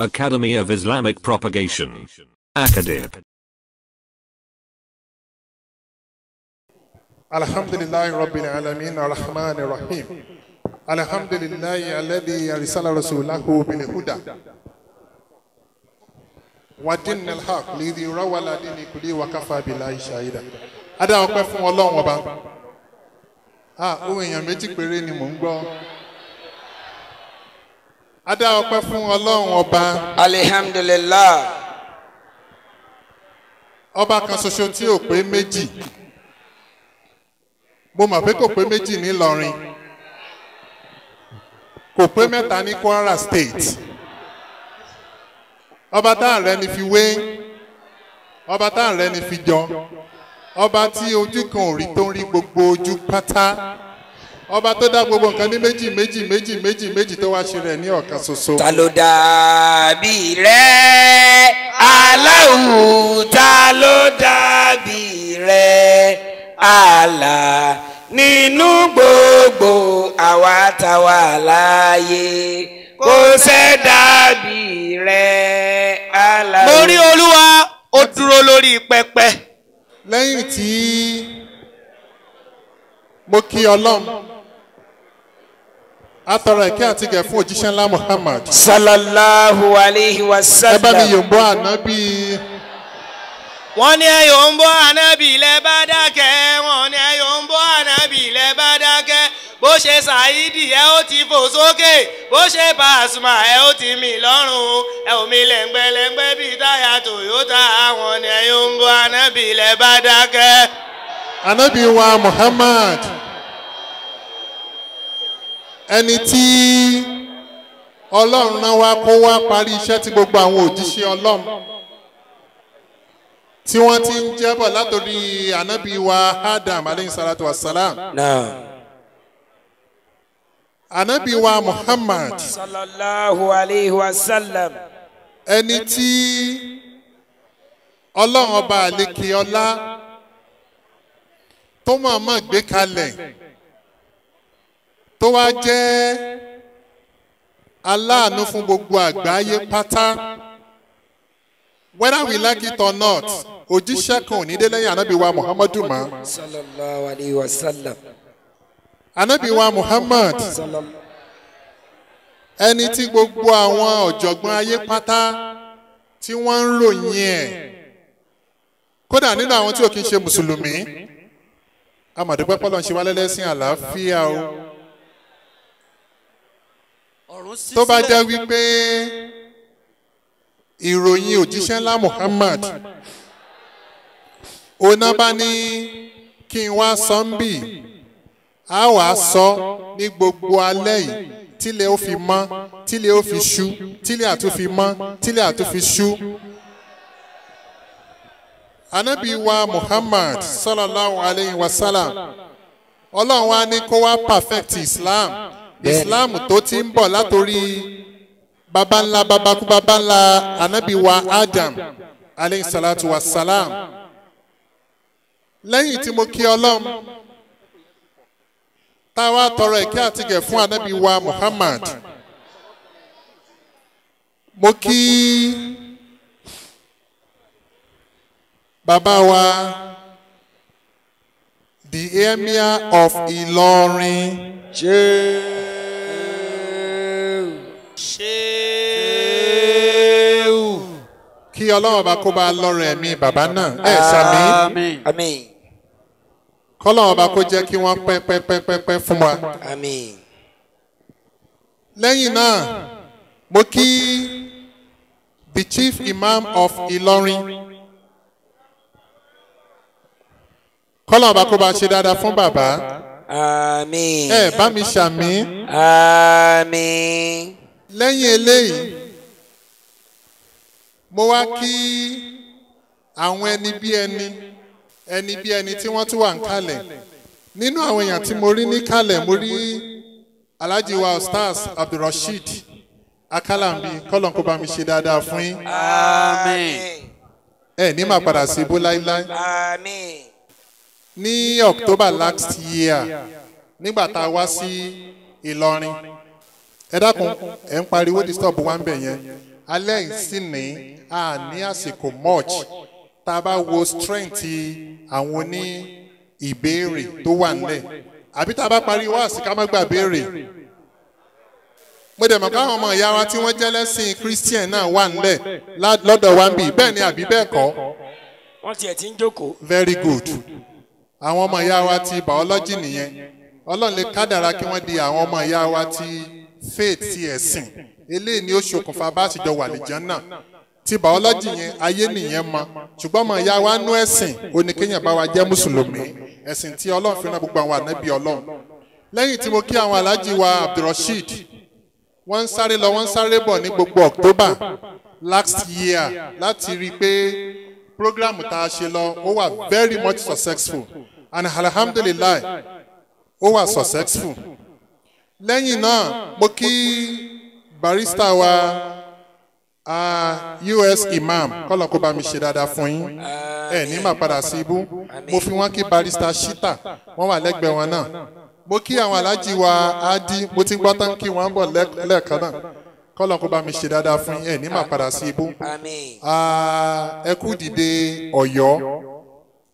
Academy of Islamic Propagation. Akadib. الحمد لله رب العالمين الرحمن الرحيم الحمد لله الذي أرسل رسوله بالهدى ودين الحق الذي روى الدين كله وكفى بالله شهيدا adá ọpẹ́ fún Ọlọ́run ọba ah ohun èèyàn méjì péré ni mò ń gbọ́ adá ọpẹ́ fún Ọlọ́run ọba. Alihamdulilah ọba kan ṣoṣo tí ò pé méjì. Mo mọ̀ pé kò pé méjì nílọrin kò pé mẹ́ta ní Kwara State. Ọba tá à ń rẹni fi wé. Ọba tá à ń rẹni fi jọ. Ọba tí ojú kan ò rí tó ń rí gbogbo ojú pátá ọba tó dá gbogbo nǹkan ní méjì méjì méjì méjì méjì tó wá ṣe rẹ̀ ní ọ̀kan ṣoṣo. ta ló dàbí rẹ aláwù ta ló dàbí rẹ àlà nínú gbogbo àwa tá wà láàyè kò sẹ́ dàbí rẹ aláwù. mo rí olúwa ó dúró lórí pẹpẹ. lẹ́yìn tí mo kí ọlọ́run atọrọ ìkẹ́ àti gẹ̀ fún òjíṣẹ́ ńlá Muhammad. Sallallahu alayhi wa ẹ sallam. bá mi yòǹbó ànábì. Wọ́n ní ẹ̀yọ̀ ń bọ́ ànábì lẹ́ bá dákẹ́. Wọ́n ní ẹ̀yọ̀ ń bọ́ ànábì lẹ́ bá dákẹ́. Bó ṣe ṣàìdì ẹ ó ti fò sókè. Bó ṣe Pasuma ẹ ó ti mì lọ́rùn. Ẹ ò mi lẹ́ngbẹ́lẹ́ngbẹ́ bíi táyà Toyota. Àwọn ní ẹ̀yọ̀ ń bọ́ ànábì lẹ́ bá dákẹ́. ànábì wa Muhammad ẹni tí ọlọ́run rán wa kó wá parí iṣẹ́ tí gbogbo àwọn òjíṣẹ́ ọlọ́run tí wọ́n ti ń jẹ́bọ̀ látòrí ànábì wa Adam aleyhi salatu wa salam náà. ànábì wa Muhammad sallallahu alayhi wa sallam. ẹni tí ọlọ́run ọba àlekè ọlá tó mọ̀ọ́mọ̀ gbé kalẹ̀ tó wá jẹ́ aláàánú fún gbogbo àgbáyé pátá. Whether we like it or not òjíṣẹ́ kan ò ní dé lẹ́yìn ànábì wa Muhammadu mọ́. Sallallahu alayhi wa sallam. ànábì wa Muhammad ẹni tí gbogbo àwọn ọ̀jọ̀gbọ́n ayé pátá tí wọ́n ń ròyìn ẹ̀. Kódà nínú àwọn tí ò kí ń ṣe mùsùlùmí amọ̀dúpẹ́ pọ́lọ́ ń ṣe wá lẹ́lẹ́sìn àlàáfíà o tó bá jẹ́ wípé ìròyìn òjíṣẹ́ ńlá Muhammad oná bá ní kí n wá sọ́ńbì a wà á sọ ní gbogbo alẹ́ yìí tílẹ̀ ó fi mọ́ tílẹ̀ ó fi ṣú tílẹ̀ àtún fi mọ́ tílẹ̀ àtún fi ṣú. anabi wa Muhammad sallallahu alayhi wa sallam ọlọ́run wa ní kó wá perfect Islam Islam tó ti ń bọ̀ látòrí baba ńlá babaku baba ńlá anabi wa Adam alayhi salatu wa salam. Lẹ́yìn tí mo kí ọlọ́run tá a wá tọrọ ìkẹ́ àti gẹ̀ fún anabi wa Muhammad. Mo kí bàbá wa the emir of Ìlọrin. Ṣéwù. Kí ọlọ́run bá kó bá lọ́rọ̀ ẹ̀mí bàbá náà. Ẹ̀ sàmí àmín kọ́lọ́run bá kó jẹ́ kí wọ́n pẹ́ pẹ́ pẹ́ pẹ́ pẹ́ fún wa. àmín lẹ́yìn náà mo kí the chief imam of Ìlọrin. Kọ́lọ́run bá kó bá ṣe dáadáa fún bàbá. Àmín ẹ bá mi àmín lẹ́yìn eléyìí mo wá kí àwọn ẹni bí ẹni ẹni bí ẹni tí wọ́n tún wà ń kalẹ̀. Nínú àwọn èèyàn tí mo rí ní kalẹ̀ mo rí alhaji wa stars abdulrasheed akalambi kọ́lọ̀ kó bá mi ṣe dáadáa fún yín. Àmín. Ẹ ní máa padà sí ibú láíláí. Àmín. Ní october last year nígbà tá a wá sí ìlọrin ẹ dákun ẹ ń pariwo disturb wa ń bẹ̀ yẹn alẹ́ ní a ní àsìkò much. Tá a bá wo strength àwọn oní ìbéèrè tó wà nílẹ̀. Àbí tá a bá parí wáàsí ká má gbà béèrè. Mo dẹ̀ mọ̀ káwọn ọmọ ìyá wa tí wọ́n jẹ́ lẹ́sìn christian náà wà nílẹ̀ lọ́dọ̀ wa ń bì bẹ́ẹ̀ ni àbí bẹ́ẹ̀ kọ́? Wọ́n tiẹ̀ ti ń jókòó. very good. Àwọn ọmọ ìyá wa ti biology nìyẹn. Ọlọ́run lè kádàrá kí wọ́n di àwọn ọmọ ìyá wa ti faith ti ẹ̀sìn eléyìí ni ó ṣokùnfà bá àtijọ́ wà lìjọ́ náà ti biology yẹn ayé nìyẹn mọ ṣùgbọ́n ọmọ ìyá wa nú ẹ̀sìn oníkéyàn bá wa jẹ́ mùsùlùmí. Ẹ̀sìn tí ọlọ́run fi rán gbogbo àwọn ànábì ọlọ́run. Lẹ́yìn tí mo kí àwọn aláàjì wa abdulrasheed wọ́n ń sáré lọ wọ́n ń sáré bọ̀ ní gbogbo october last year láti rí i pé programu tá a ṣe lọ ó wà very much successful. And alhamdulilayi ó wà successful. Lẹ́yìn náà mo kí barista wa us imam kọ́lọ̀ kó bá mi ṣe dáadáa fún yín. Ẹ ní mà padà sí ibú. Mo fi wọ́n kí barista shita wọ́n wà lẹ́gbẹ̀ẹ́ wọn náà. Mo kí àwọn aláàjì wa adi mo ti gbọ́ tán kí wọ́n bọ̀ lẹ́- lẹ́ẹ̀kan náà. Kọ́lọ̀ kó bá mi ṣe dáadáa fún yín ẹ ní mà padà sí ibú. Ẹ kú dìde ọ̀yọ́.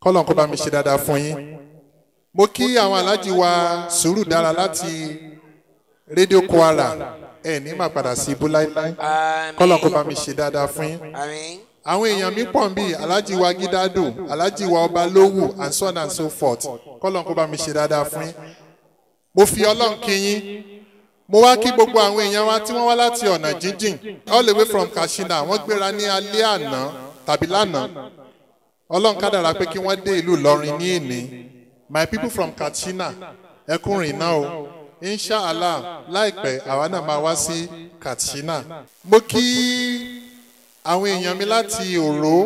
Kọ́lọ̀ bá mi ṣe dáadáa fún yín. Mo kí àwọn aláàjì wa sùúrù dára láti rédíò kwara ẹ ní mà padà sí ibú láíláí. Kọ́lọ̀ kó bá mi ṣe dáadáa fún yín. Àwọn èèyàn mi pọ̀ bíi aláàjì wa gídádò aláàjì wa ọba lówù and so on and so forth. Kọ́lọ̀ kó bá mi ṣe dáadáa fún yín. Mo fi ọlọ́run kí yín. Mo wá kí gbogbo àwọn èèyàn wa tí wọ́n wá láti ọ̀nà jíjìn all the way from katsina. Wọ́n gbéra ní alẹ́ àná tàbí lánàá. Ọlọ́run kádàrá pé kí wọ́n dé ìlú ìlọrin ní èní. My people from katsina ẹkùnrin náà o inshallah láìpẹ́ àwa náà máa wá sí katsina. Mo kí àwọn èèyàn mi láti òró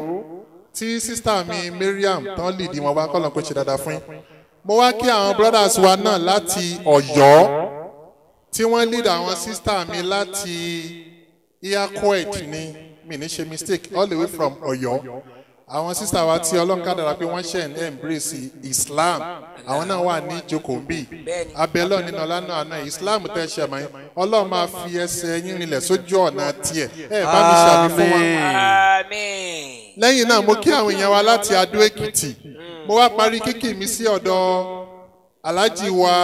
tí sísítà mi mariam tán lè di wọn wá kọ́ lọ́n kó ṣe dáadáa fún yín. Mo wá kí àwọn brothers wa náà láti ọ̀yọ́ tí wọ́n lead àwọn sísítà mi láti airquet ní mi ní ṣe mistake all the way from ọ̀yọ́ àwọn sísítà wa tí ọlọ́nkádàrà pé wọ́n ṣẹ̀ ń embrace islam. Àwọn náà wà ní Bẹ́ẹ̀ni. abẹ́lọ́ nínú ọlánà àná islam tẹ́ ṣe mọ́ ọlọ́run máa fi ẹsẹ̀ yín rinlẹ̀ sójú ọ̀nà tiẹ̀. Ẹ bá mi ṣàmì fún àmín. lẹ́yìn náà mo kí àwọn èèyàn wa láti adó èkìtì mo wá parí kíkì mi sí ọ̀dọ̀ alhaji wa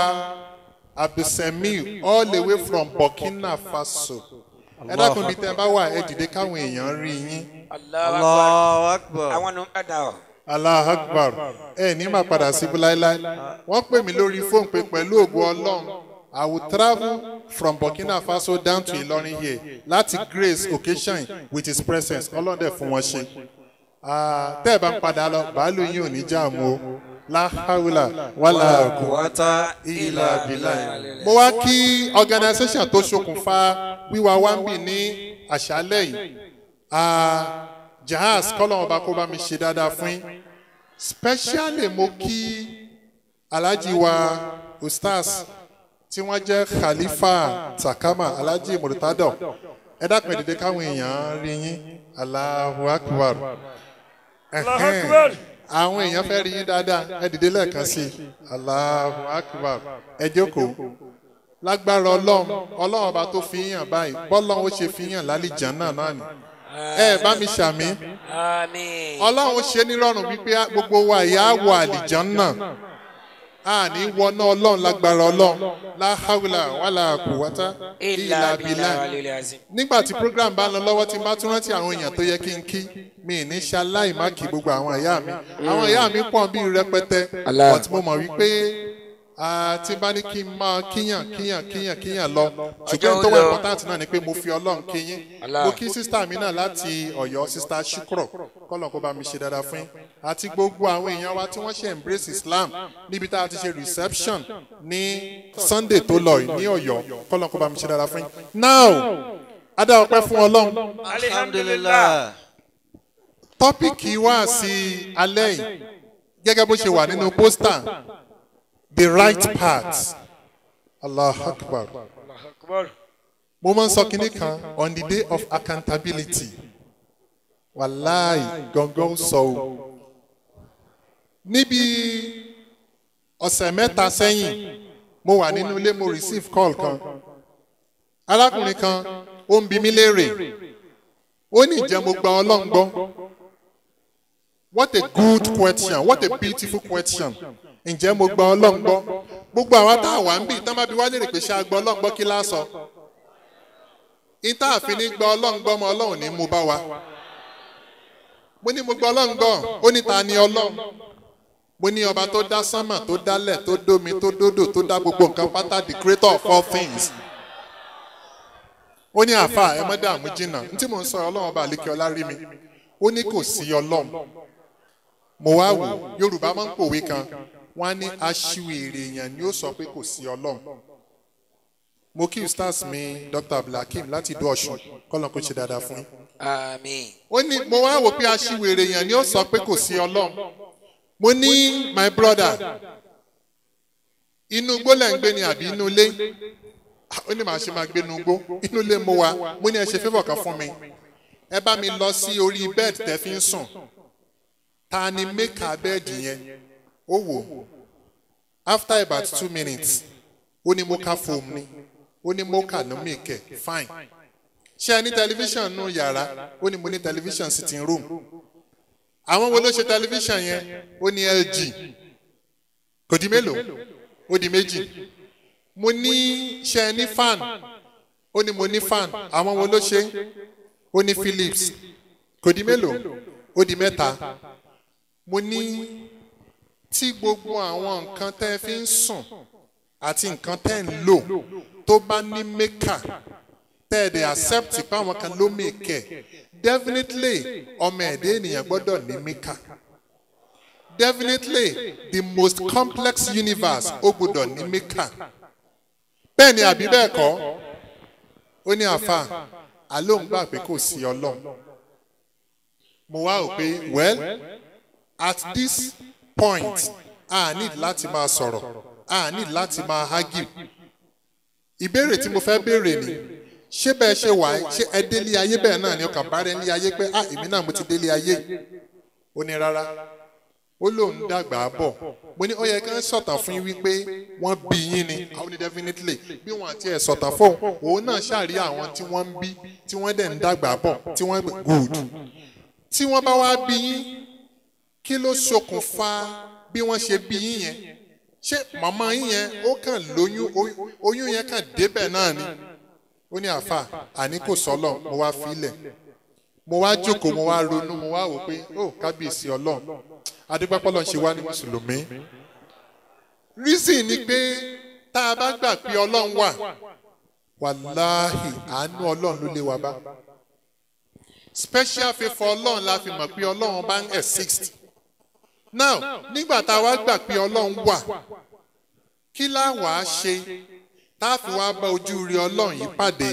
abdulsamiu all the way from burkina faso. Ẹ dákun bíi tẹ bá wà ẹ dìde káwọn èèyàn rí yín Allahu Akbar. Allahu Akbar. àwọn nù ń padà ọ̀. allah akbar. Ẹ ní máa padà síbu láéláé. Wọ́n pè mí lórí fóònù pé pẹ̀lú ògùn ọlọ́run i will travel from burkina faso down to ilorin here láti grace occasion with his presence. Ọlọ́dẹ fún wọn ṣe. Ah, tẹ́ ẹ bá ń padà lọ bàálù yín ò ní jáàmù o. Láhàúlà wàlà ògùn Wata ìlà bìlà mo wá kí organisation tó ṣokùnfà wíwá wá ń bì ní àṣálẹ̀ yìí jahaz kọ́lọ́mù bá kó bá mi ṣe dáadáa fún. Yín specially mo kí alhaji wa ustaz tí wọ́n jẹ́ khalifa sakama alhaji murtado. Ẹ dákun ẹ dìde káwọn èèyàn rí yín. Alahu akbar. Àwọn èèyàn fẹ́ rí yín dáadáa. Ẹ dìde lẹ́ẹ̀kan sí i. Alahu akbar. Ẹ jókòó. Lágbára ọlọ́run ọlọ́run ọba tó fi yàn báyìí bọ́lọ́run ó ṣe fi yàn lálìjàn náà náà ni ẹ bá mi ṣàmì. ọlọ́run ṣe nírọ̀rùn wípé gbogbo wa ìyá wọ àlìjàn náà a ní wọná ọlọ́run lágbára ọlọ́run. Láhàwìlà wàlà kùwátá ìlà ìlà bìlà nígbà tí program bá ń lọ lọ́wọ́ tí n bá tún rántí àwọn èèyàn tó yẹ kí n kí mi ní ṣaláì má kí gbogbo àwọn ìyá mi. Àwọn ìyá mi pọ̀ bí rẹpẹtẹ. But mo mọ̀ wípé tí n bá ní kí n máa kíyàn kíyàn kíyàn kíyàn lọ. Ṣùgbọ́n tó wà important náà ni pé mo fi ọlọ́run Allah. mo kí sísítà mi náà láti ọ̀yọ́ sísítà ṣúkúrọ̀ kọ́lọ̀ kó bá mi ṣe dáadáa fún yín. Àti gbogbo àwọn èèyàn wa tí wọ́n ṣe embrace islam níbi tá a ti ṣe reception ní sunday tó lọ ní ọ̀yọ́. Kọ́lọ̀ kó bá mi ṣe dáadáa fún yín. Now adá ọpẹ́ fún ọlọ́run. Alhamdulillah. tọ́pìkì wá sí alẹ́ yìí. Gẹ́gẹ́ bó ṣe wà nínú pósítà the right path allah akbar. Mo máa ń sọ kinní kan on the day of accountability. Wàláì gangan sọ o. Níbi ọ̀sẹ̀ mo wà nínú ilé mo receive call kan. Arákùnrin kan ó ń bi mí léèrè. Ó ní mo gba ọlọ́run gbọ́? What a good question. What a beautiful question ǹjẹ́ mo gba ọlọ́run gbọ́? Gbogbo àwa tá a wà ń bì tán bá bi wá lérè pé ṣé a gba ọlọ́run gbọ́ kí lá sọ? Ìta àfin ní gba ọlọ́run gbọ́ ọmọ ọlọ́run ní mú bá wa. Mo ní mo gba ọlọ́run gbọ́ ó ní ta ni ọlọ́run? Mo ní ọba tó dá sánmà tó dálẹ̀ tó dómi tó dódò tó dá gbogbo nǹkan pátá the creator of all things. Ó ní àáfà ẹ mọ́ dààmú jìnnà. Ní tí mò ń sọ ọlọ́run ọba àlékè ọlá rí mi. Ó ní kò sí ọlọ́run. Mo wá wò yorùbá máa ń pòwe kan wọn á ní aṣiwèrè èèyàn ni ó sọ pé kò sí ọlọ́run. Mo kí stars mi dr. Abdulhakeem láti ìdó ọ̀ṣun kọ́lọ́n kó ṣe dáadáa fún yín. Àmín. ó ní mo wá wò pé aṣiwèrè èèyàn ni ó sọ pé kò sí ọlọ́run. Mo ní my brother inú igbó lẹ̀ ń gbé ni àbí inú ilé? Ó ní màá ṣe máa gbé inú igbó. Inú ilé mo wà. Mo ní ẹ ṣe favour kan fún mi. Ẹ bá mi lọ sí orí bẹ́ẹ̀dì tẹ́ fi ń sùn. Ta ni mẹ́ka bẹ́ẹ̀dì yẹn ó wò. After about two minutes ó ní mo ká foam ni. Ó ní mo kà ní mìkẹ́ fine. Ṣé ẹ ní tẹlifíṣàn nù yàrá? Ó ní mo ní tẹlifíṣàn sitting room. Àwọn wo ló ṣe tẹlifíṣàn yẹn? Ó ní lg kò di mélòó? Ó di méjì. Mo ní ṣe ẹ fan? Ó ní mo ní fan. Àwọn wo ló ṣe? Ó ní philips. Kò di mélòó? Ó di mẹ́ta. Mo ní tí gbogbo àwọn nǹkan tẹ́ fi ń sùn àti nǹkan tẹ́ ń lò tó bá ní mẹ́kà tẹ́ ẹ̀ dẹ̀ accept pé kan ló mẹ́kẹ̀ definitely ọmọ ẹ̀dá ènìyàn gbọ́dọ̀ ní mẹ́kà definitely the most complex universe ó gbọ́dọ̀ ní mẹ́kà bẹ́ẹ̀ ni àbí bẹ́ẹ̀ kọ́? Ó ní àfa àlóhùn gbà pé kò sí ọlọ́run. Mo wá rò pé well at this point. A need láti máa sọ̀rọ̀. A need láti máa argue. Ìbéèrè tí mo fẹ́ béèrè ni ṣé bẹ́ẹ̀ ṣe wà ṣé ẹ délé ayé bẹ́ẹ̀ náà ni ọkàn bá rẹ ayé pé ah èmi náà mo ti délé ayé. Ó ní rárá. Ó lóun dàgbà bọ̀. Mo ní ó yẹ kí sọ̀tàn fún yín wípé wọ́n bí yín ni. Àwọn ní definitely. Bí wọ́n àti ẹ̀ sọ̀tàn fóun òun náà ṣàrí àwọn tí wọ́n ń bí tí wọ́n dẹ̀ ń dàgbà bọ̀ tí wọ́n good. Tí wọ́n bá wá bí yín kí ló ṣokùnfà bí wọ́n ṣe bí yín yẹn? Ṣé màmá yín yẹn ó kàn lóyún oyún yẹn kàn débẹ̀ náà ni? Ó ní àáfà àní kò sọ́lọ̀ mo wá filẹ̀ mo wá jókòó mo wá ronú mo wá wò pé ó kábíyèsí ọlọ́run. Adúpẹ́pọ́lọ́ ń ṣe wá ní mùsùlùmí. Reason ni pé tá a bá gbà pé ọlọ́run wà wàláhì àánú ọlọ́run ló lé wa bá. Special favour ọlọ́run la fi mọ̀ pé ọlọ́run bá ń exist now nígbà tá a wá gbà pé ọlọ́run wà kí láwàá ṣe tá a fi wá bá ojú rí ọlọ́run yìí pàdé?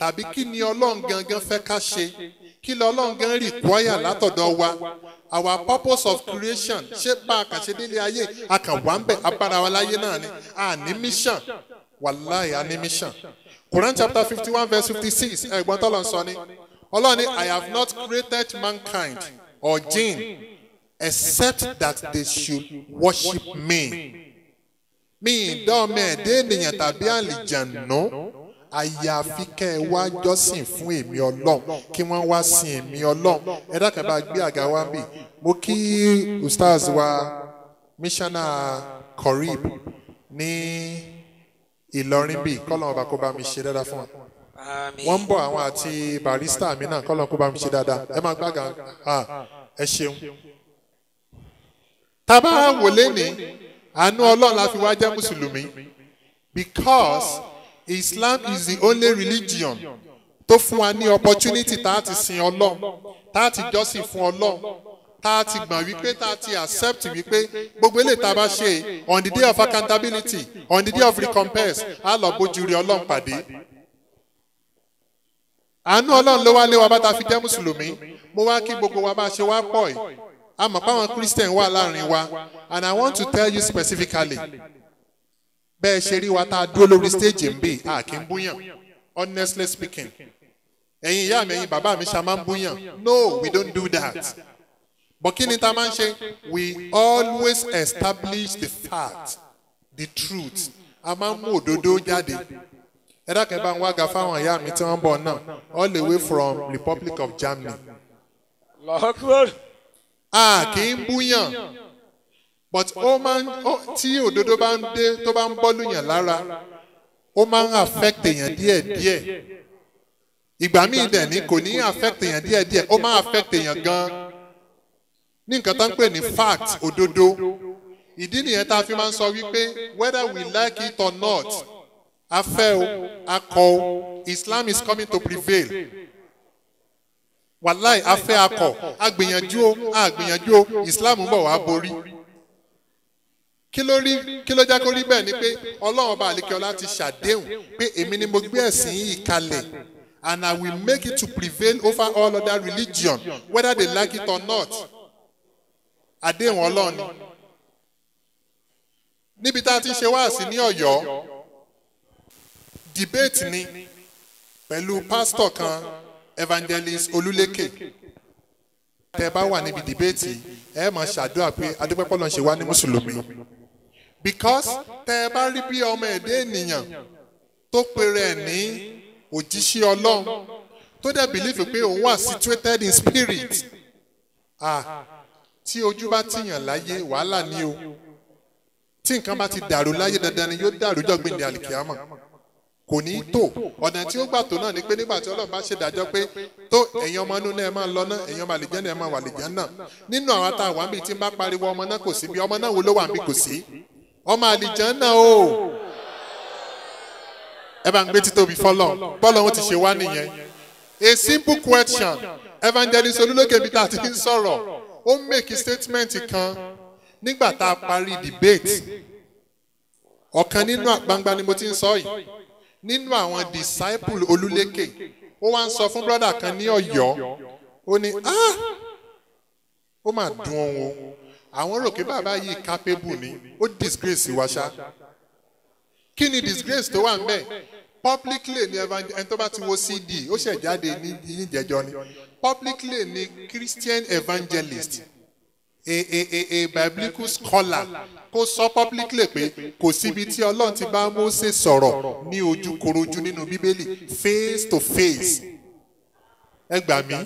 Tàbí kí ni ọlọ́run gangan fẹ́ ká ṣe? Kí lọ ọlọ́run gan require látọ̀dọ̀ wa? Our purpose of creation ṣé bá a kàn ṣe délé ayé a kàn wá ń bẹ̀ abára wa láyé náà ni. A ní mission. Wàláì a ní mission. Quran chapter fifty one verse fifty six ẹ̀gbọ́n tọ́lọ̀ ń sọ ni ọlọ́run ni I have not created mankind or jinn except that they should worship me. Mi ìdá ọmọ ẹ̀dá ènìyàn tàbí àlìjànú. Àyàfi kẹ́ ẹ wá jọ́sìn fún èmi ọlọ́run kí wọ́n wá sin èmi ọlọ́run. Ẹ dákẹ́ bá gbé àga wá bì mo kí ustaz wa mísánná korib ní ìlọrin bì kọ́lọ́n ọba kó bá mi ṣe dáadáa fún wa. Wọ́n ń bọ̀ àwọn àti barista mi náà kọ́lọ́n kó bá mi ṣe dáadáa. Ẹ máa gbága ẹ ṣeun tábà wò léni àánú ọlọ́run la fi wá jẹ́ mùsùlùmí. Because islam is the only religion tó fún wa ní opportunity tá a ti sin ọlọ́run tá a ti jọ́sìn fún ọlọ́run tá a gbọ̀n wípé tá a accept wípé gbogbo eléyìí tá a bá ṣe on the day of accountability on the day of recompense a lọ bójú rí ọlọ́run pàdé. Àánú ọlọ́run ló wá lé wa bá ta fi jẹ́ mùsùlùmí. Mo wá kí gbogbo wa bá ṣe wá pọ̀ yìí a mọ̀ pé àwọn christian wà láàárín wa and i want to tell you specifically. Bẹ́ẹ̀ ṣe rí wa tá a dúró lórí stage ń bè a kì í búyàn honestly speaking. Ẹ̀yin ìyá mi ẹ̀yin bàbá mi ṣá máa ń búyàn. No we don't do that. But kí ni ta máa ń ṣe? We always establish the fact the truth. A máa ń mú òdodo jáde. Ẹ bá ń wága fáwọn ìyá mi tí wọ́n ń bọ̀ náà. All the way from republic of germany. A kì í búyàn. but ó máa ń tí òdodo bá ń dé tó bá ń bọ́ lùyàn lára ó máa ń affect èèyàn díẹ̀díẹ̀. Ìgbà míì dẹ̀ ní kò ní affect èèyàn díẹ̀díẹ̀ ó máa affect èèyàn gan-an ní nǹkan tó ń pè ní fact òdodo. Ìdí nìyẹn tá a fi máa ń sọ wípé whether we like it or not afẹ́ o akọ o. Islam is coming to prevail wàláì afẹ́ akọ. agbìyànjú o agbìyànjú o. islam bọ̀ wá borí. kí ló rí? Kí ló já kó rí bẹ́ẹ̀ ni pé ọlọ́run ọba àlekíọ́lá ti ṣàdéhùn pé èmi ni mo gbé ẹ̀sìn yìí kalẹ̀ and i will make it to prevail over all other religion whether they like it or not. Àdéhùn ọlọ́run ni. Níbi tá a ti ṣe wáàsí ní ọ̀yọ́ debate ni pẹ̀lú pásítọ̀ kan evangelist olúlékè tẹ bá wà níbi debate ẹ máa ṣàdúrà pé adúpẹ́pọ́ lọ́n ṣe wá ní mùsùlùmí. Because tẹ bá rí bí ọmọ ẹ̀dẹ́ ènìyàn tó pèrè ẹ̀ ní òjíṣẹ́ ọlọ́run tó dẹ̀ believe pé òun wà situated in spirit ah tí ojú bá tìyàn láyé wàhálà ni o. Tí nǹkan bá ti dàrú láyé dandan ni yóò dàrú jọ̀gbìn ní àlìkíyàmọ̀ kò ní í tò. ọ̀nà tí ó gbà tó náà ni pé nígbà tí ọlọ́run bá ṣèdájọ́ pé tó ẹ̀yin ọmọ inú náà ẹ máa lọ náà ẹ̀yin ọmọ àlìjẹ́ náà ẹ máa wà àlìjẹ́ náà nínú àwọn wà níbi tí n bá pariwo ọmọ náà kò sí bí ọmọ náà wo ló wà níbi kò sí? Ọmọ àlìjẹ́ náà o. Ẹ bá ń gbé títóbi fọlọ. Bọ́ọ̀lù ohun ti ṣe wá nìyẹn. A simple question. Evangelist olúlókè bí tá a ti ń sọ̀rọ̀. Ó make statement kan nígbà tá a parí debate. Ọ̀kan nínú àgbangba ni mo ti ń sọ yìí nínú àwọn disciple olúlékè ó wá ń sọ fún brother kan ní ọ̀yọ́. Ó ní ah! Ó mà dùn òun o. Àwọn rò pé bàbá yìí capable ni. Ó disgrace wa ṣá. Kí ni disgrace tó wà ń bẹ̀ publicly ni ẹni tó bá ti wo cd ó ṣẹ̀ jáde ní níjẹjọ ni. Publicly ni christian evangelist a a a a biblical scholar kó sọ publicly pé kò síbi tí ọlọ́run ti bá mose sọ̀rọ̀ ní ojú nínú bíbélì face to face. Ẹ gbà mí.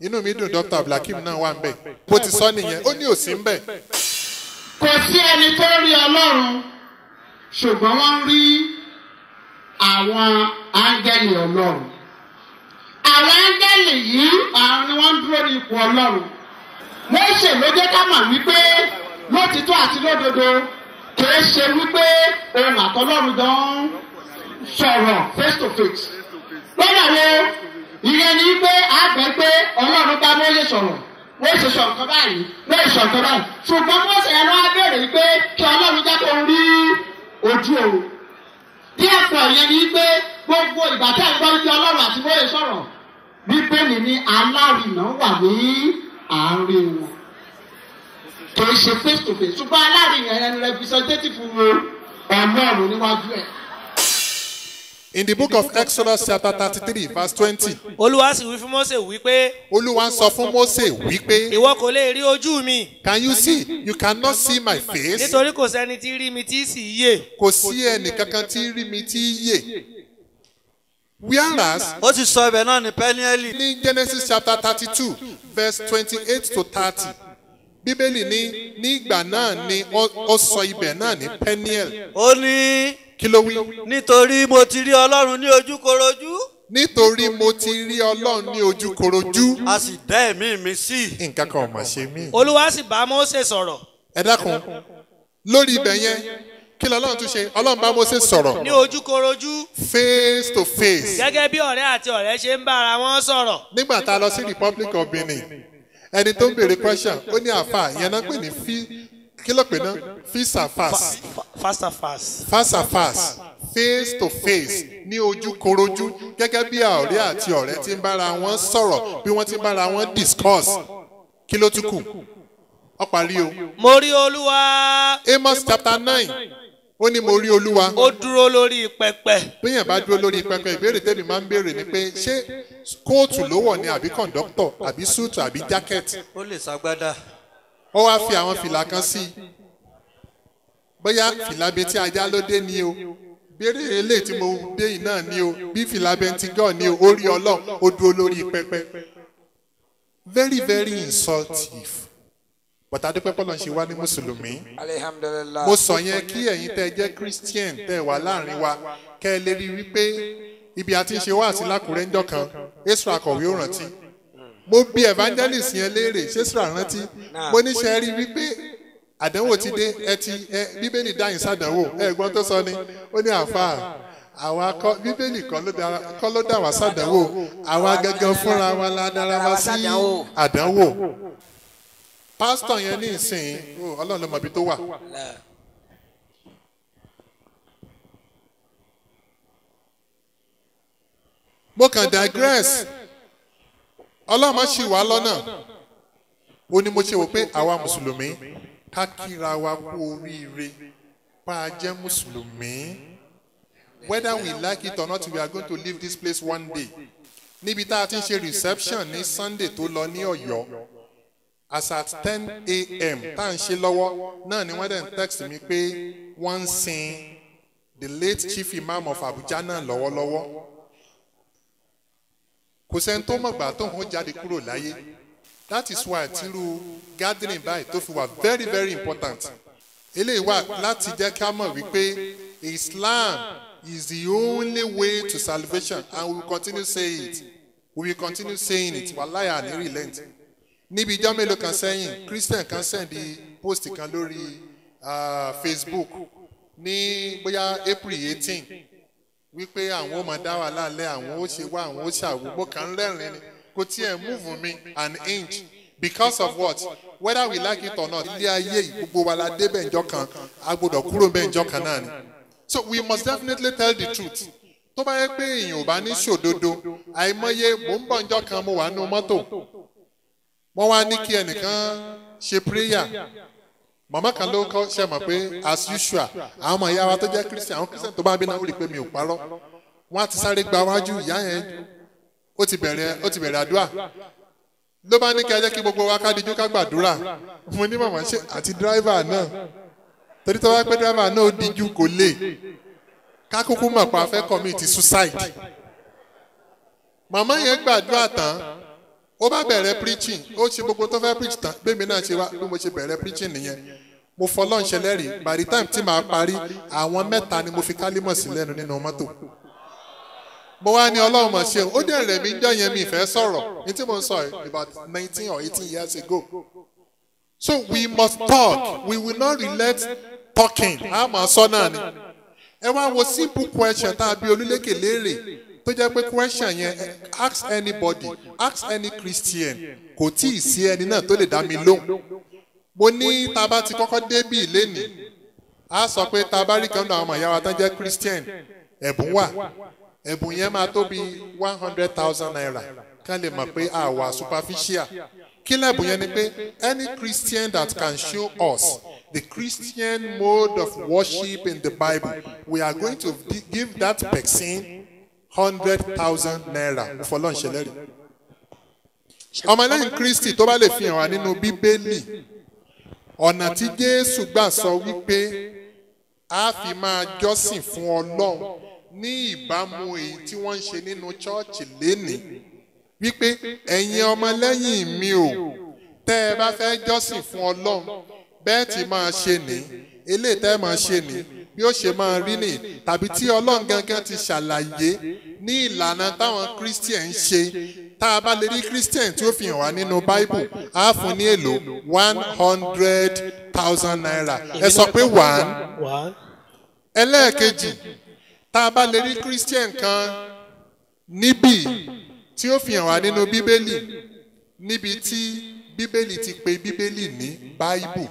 Inú mi dùn dr. Abdulhakeem náà wà ń bẹ̀ bó ti sọ nìyẹn ó ní òsín ń bẹ̀. Kò sí ẹni tó rí ọlọ́run ṣùgbọ́n wọ́n rí àwọn áńgẹ́lì ọlọ́run. Àwọn áńgẹ́lì yìí àwọn ni dúró ní ipò ọlọ́run mọ́ṣẹ̀ ló jẹ́ ká mọ̀ wípé lótìtọ́ àti lódodo kìí ṣe wípé ohun àtọ́lọ́run gan sọ̀rọ̀ face to face. Lọ́nà wo ìyẹn ni wípé àgbẹ̀ pé ọlọ́run bá mọ́lẹ̀ sọ̀rọ̀ wọ́n ṣe sọ nǹkan báyìí wọ́n ṣe sọ nǹkan báyìí. Ṣùgbọ́n mọ́ṣẹ̀ yẹn lọ́wọ́ bẹ̀rẹ̀ wípé kí ọlọ́run jẹ́ kó rí ojú òun díẹ̀ pọ̀ yẹn ni wípé gbogbo ìgbà tí a gbọ́ wípé ọlọ́run àti mọ́lẹ̀ sọ̀rọ̀ bíbélì ni alárinà wà ní àárín wọn. Kì í ṣe face to face ṣùgbọ́n alárinà yẹn representative wo ọlọ́run níwájú ẹ̀. in the book of exodus chapter thirty-three verse twenty. Olúwa sì wí fún mose wípé olúwa ń sọ fún mose wípé ìwọ kò lè rí ojú mi. Can you see? You cannot see my face. Nítorí kò sẹ́ni tí rí mi tí sì yè. Kò sí ẹnì kankan tí rí mi tí yè whereas ó ti sọ ibẹ̀ náà ní pẹ́niẹ́lì. ní genesis chapter thirty-two verse twenty-eight to thirty bíbélì ní ní ìgbà náà ni ó- sọ ibẹ̀ náà ní peniel ó ní kí ló wí nítorí mo ti rí ọlọ́run ní ojúkorojú nítorí mo ti rí ọlọ́run ní ojúkorojú a sì dá ẹ̀mí mi sí. nǹkan kan ò mà ṣe mí. olúwa sì bá mose sọ̀rọ̀ ẹ dákun lórí ibẹ̀ yẹn kí lọ́lọ́run tún ṣe? Ọlọ́run bá mose sọ̀rọ̀. Ní ojúkorojú. Face to face. Gẹ́gẹ́ bí ọ̀rẹ́ àti ọ̀rẹ́ ṣe ń bára wọn sọ̀rọ̀. Nígbà tá a lọ sí republic of benin ẹni tó ń béèrè question ó ní àfa ìyẹn náà pè ní fi kí ló pè náà? Face and face. Fast and fast. face to face. Ní ojú korojú gẹ́gẹ́ bí ọ̀rẹ́ àti ọ̀rẹ́ ti ń bára wọn sọ̀rọ̀ bí wọ́n ti ń bára wọn discuss. Kí ló tún kù? Parí o. Mo rí olúwa. Amos chapter nine ó ní mo rí olúwa. Ó dúró lórí pẹpẹ. Bíyàn bá dúró lórí pẹpẹ ìbéèrè tẹ́mi máa ń béèrè ni pé ṣé kóòtù ló wọ̀ ni àbí kọ̀ǹdọ́tọ̀ àbí súùtù àbí jákẹ́ẹ̀tì ó lè ṣàgbádá. ó wá fi àwọn fìlà kan sí i. Bóyá fìlà betí ajá ló dé ni o. Béèrè eléyìí tí mo dé yìí náà ni o. Bí fìlà bẹntigọ́ ni o orí ọlọ́run ó dúró lórí pẹpẹ. Very very insultive bọ̀tà adúpẹ́ pọ́lọ́ ń ṣe wá ní mùsùlùmí. Alihamdulilah. mo sọ yẹn kí ẹ̀yin tẹ́ jẹ́ christian tẹ́ wà láàárín wa kẹ́ ẹ lè rí i wípé ibi àti ṣe wá sí lákùrẹ́ ńjọ́ kan esra akọ̀wé ó rántí. Mo bí evangelist yẹn léèrè ṣé esra rántí? Mo ní ṣe rí i wípé àdánwò ti dé? Ẹ ti ẹ bíbélì dáhìn sàdánwò ẹ gbọ́n tó sọ ni. Ó ní àáfàá àwa kọ bíbélì kọ́ ló dá wa sàdánwò àwa gangan fúnra wa la dára wa sí àdánwò pásítọ̀ yẹn ní ìsìn ọlọ́run ló mọ ibi tó wà. mo kàn digress. Ọlọ́mọ ṣì wá lọ́nà. Ó ní mo ṣe wò pé àwa mùsùlùmí ká kíra wa kú oríire bá a jẹ́ mùsùlùmí. Whether we like it or not we are going to leave this place one day. Níbi tá a ti ń ṣe reception ní sunday tó lọ ní ọ̀yọ́ as at ten a.m. tá à ń ṣe lọ́wọ́ náà ni wọ́n dẹ̀ ń text mi pé wọ́n ń sin the late chief imam of abuja náà lọ́wọ́lọ́wọ́. Kò sẹ́ni tó mọ̀gbà tó ń jáde kúrò láyé. That is why tírú gathering báyìí tó fi wà very very important. Eléyìí wà láti jẹ́ ká mọ̀ wípé islam is the only way to salvation and we will continue saying it. We will continue saying it. Wàláyà ní relent níbi ijọ́ mélòó kan sẹ́yìn christian kan sẹ́ndí post kan lórí facebook ní bóyá april eighteen wípé àwọn ò mọ̀ dá wà lálẹ́ àwọn ó ṣe wá àwọn ó ṣàwò mo kàn ń kò tiẹ̀ move me an inch. Because of what? Whether we like it or not ilé ayé yìí gbogbo wa la dé bẹ́ẹ̀ njọ́ kan a gbọ́dọ̀ kúrò bẹ́ẹ̀ njọ́ kan náà ni. So we must definitely tell the truth. Tó bá yẹ pé èèyàn ò bá ní ṣòdodo àìmọye mò ń bọ̀ njọ́ kan mo wà nínú mọ́tò wọ́n wá ní kí ẹnìkan ṣe prayer. Màmá kan ló ṣe mọ̀ pé as usual àwọn ọmọ ìyá wa tó jẹ́ christian àwọn christian tó bá bí náà ó rí i pé mi ò parọ́. Wọ́n á ti sáré gba wájú ìyá yẹn. Ó ti bẹ̀rẹ̀ ó ti bẹ̀rẹ̀ àdúrà. Ló bá ní kí ẹ jẹ́ kí gbogbo wa ká dijú ká gbàdúrà. Mo ní màmá ṣe àti dírẹ́fà náà? Torí tó bá pẹ́ dírẹ́fà náà ó dijú kò lè ká kúkú mọ̀ pé a fẹ́ commit suicide. Màmá yẹn gbàdúrà tán ó bá bẹ̀rẹ̀ preaching ó ṣe gbogbo tó fẹ́ preach tán bẹ́ẹ̀ mi náà ṣe wá bí mo ṣe bẹ̀rẹ̀ preaching nìyẹn. Mo fọlọ́n ṣẹlẹ́rì by the time tí màá parí àwọn mẹ́ta ni mo fi kálímọ̀ sí lẹ́nu nínú mọ́tò. Mo wá ní ọlọ́run mọ̀ ṣe ó dẹ̀ rẹ̀ mí jọ́ yẹn mi ìfẹ́ sọ̀rọ̀. Ní tí mo ń sọ about nineteen or eighteen years ago. So we must talk. We will not relent talking. A máa sọ náà ni. Ẹ wá wo simple question tá a bí olúlékè léèrè tó jẹ́ pé question yẹn ask anybody ask any christian. Kò tí ì sí ẹni náà tó lè dá mi lóhùn. Mo ní tá a bá ti kọ́kọ́ débì lénìí a sọ pé tá a bá rí kan àwọn ọmọ ìyá jẹ́ christian ẹ̀bùn wà. Ẹ̀bùn yẹn máa tó bí one hundred thousand naira. Kán lè mọ̀ pé àwa superficial. Kí lẹ́bùn yẹn ni pé any christian that can show us the christian mode of worship in the bible we are going to give that person hundred thousand naira. Fọlọ́nṣẹ́lẹ́rì ọmọlẹ́yìn kristi tó bá lè fi hàn wá nínú bíbélì ọ̀nà tí jésù gbà sọ wípé a fi máa jọ́sìn fún ọlọ́run ní ìbámu èyí tí wọ́n ń ṣe nínú chọ́ọ̀chì lénìí. Wípé ẹ̀yin ọmọlẹ́yìn mi ò tẹ́ ẹ bá fẹ́ jọ́sìn fún ọlọ́run bẹ́ẹ̀ tí máa ṣe ní eléyìí tẹ́ máa ṣe ní bí ó ṣe máa rí nì tàbí tí ọlọ́run gangan ti ṣàlàyé ní ìlànà táwọn christian ń ṣe. Tá a bá lè rí christian tí ó fi hàn wá nínú bible á fún ní èlò one hundred thousand naira. Ẹ sọ pé one. Ẹlẹ́ẹ̀kejì tá a bá lè rí christian kan níbì tí ó fi hàn wá nínú bíbélì níbi tí bíbélì ti pe bíbélì ní báíbù